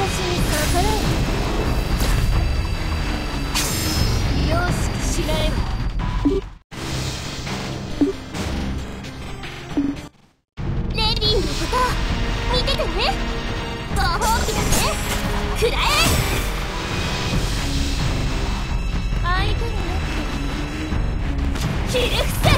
にかかれよししないわレディーのこと見ててね。ご褒美だね。くらえ相手になって。ひれ伏せ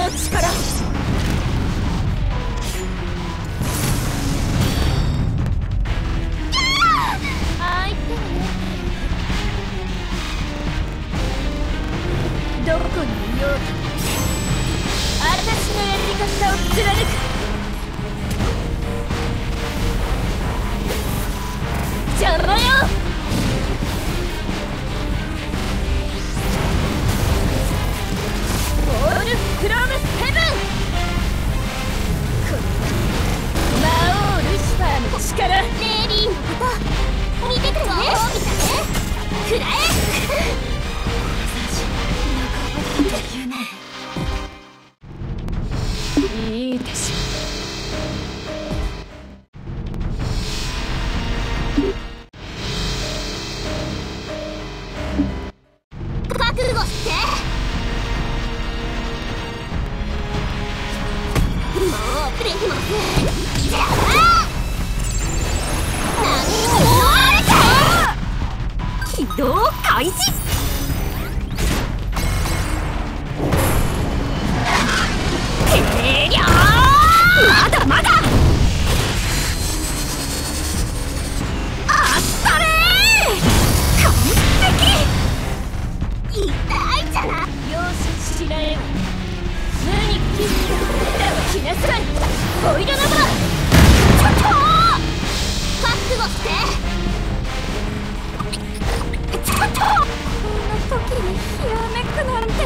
の力。邪魔よ。起動開始まだまだ。あったれ完璧痛いじゃな容赦しないわ無に切ってでも気なさいボイドナブラちょっと。覚悟して。ちょっと。こんな時にひらめくなんて。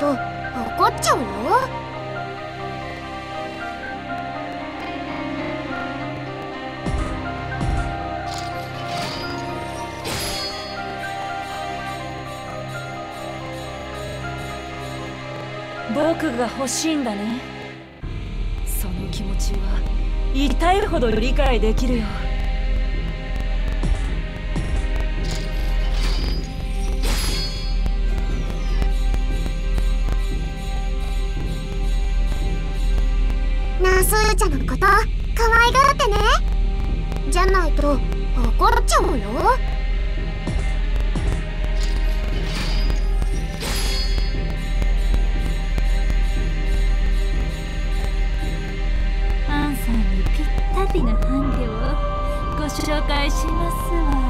と怒っちゃうよ僕が欲しいんだね。その気持ちは痛いほど理解できるよ。スーちゃんのこと可愛がってねじゃないと怒っちゃうよアンさんにぴったりなハンデをご紹介しますわ。